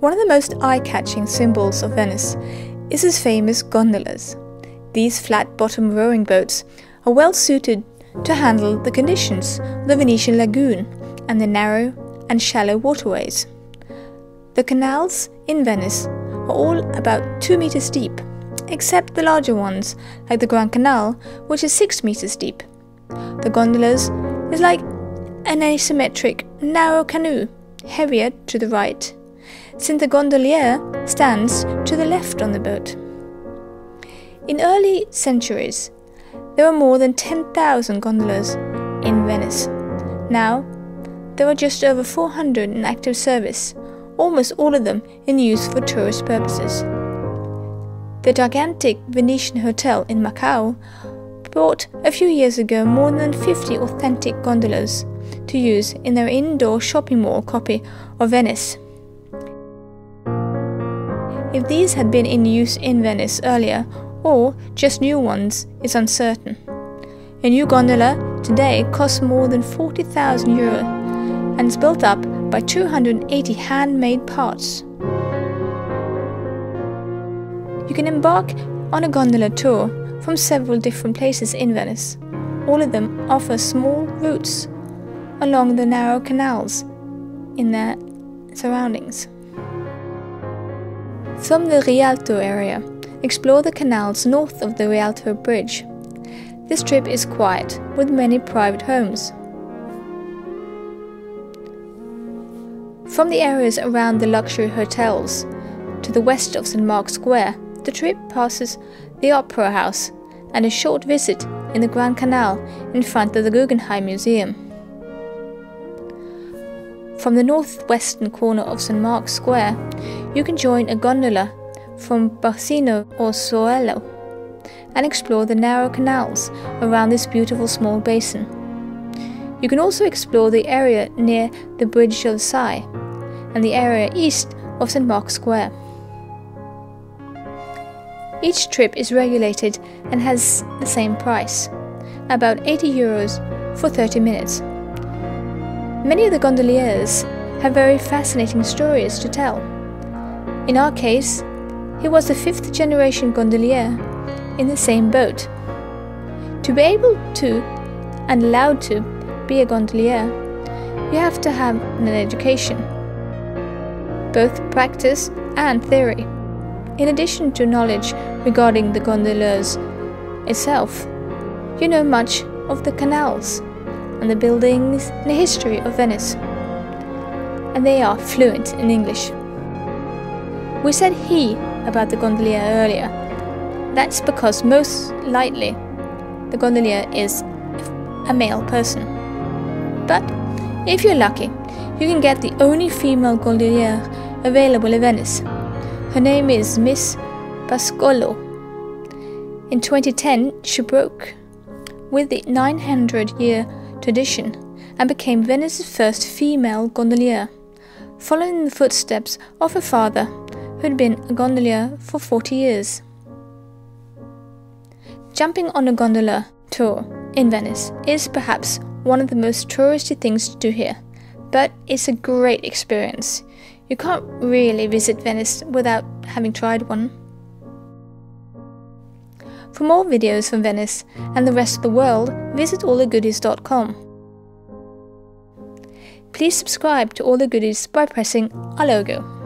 One of the most eye-catching symbols of Venice is its famous gondolas. These flat-bottom rowing boats are well suited to handle the conditions of the Venetian lagoon and the narrow and shallow waterways. The canals in Venice are all about 2 meters deep, except the larger ones, like the Grand Canal, which is 6 meters deep. The gondolas is like an asymmetric, narrow canoe, heavier to the right, since the gondolier stands to the left on the boat. In early centuries, there were more than 10,000 gondolas in Venice. Now, there are just over 400 in active service, almost all of them in use for tourist purposes. The gigantic Venetian Hotel in Macau bought a few years ago more than 50 authentic gondolas to use in their indoor shopping mall copy of Venice. If these had been in use in Venice earlier, or just new ones, is uncertain. A new gondola today costs more than 40,000 euro and is built up by 280 handmade parts. You can embark on a gondola tour from several different places in Venice. All of them offer small routes along the narrow canals in their surroundings. From the Rialto area, explore the canals north of the Rialto Bridge. This trip is quiet, with many private homes. From the areas around the luxury hotels to the west of St. Mark's Square, the trip passes the Opera House and a short visit in the Grand Canal in front of the Guggenheim Museum. From the northwestern corner of St. Mark's Square, you can join a gondola from Bacino Orseolo and explore the narrow canals around this beautiful small basin. You can also explore the area near the Bridge of Sighs and the area east of St. Mark's Square. Each trip is regulated and has the same price, about 80 euros for 30 minutes. Many of the gondoliers have very fascinating stories to tell. In our case, he was the fifth generation gondolier in the same boat. To be able to and allowed to be a gondolier, you have to have an education, both practice and theory. In addition to knowledge regarding the gondoliers itself, you know much of the canals and the buildings and the history of Venice. And they are fluent in English. We said he about the gondolier earlier. That's because most likely the gondolier is a male person. But if you're lucky, you can get the only female gondolier available in Venice. Her name is Miss Boscolo. In 2010, she broke with the 900 year tradition and became Venice's first female gondolier, following in the footsteps of her father, who had been a gondolier for 40 years. Jumping on a gondola tour in Venice is perhaps one of the most touristy things to do here, but it's a great experience. You can't really visit Venice without having tried one. For more videos from Venice and the rest of the world, visit allthegoodies.com. Please subscribe to All the Goodies by pressing our logo.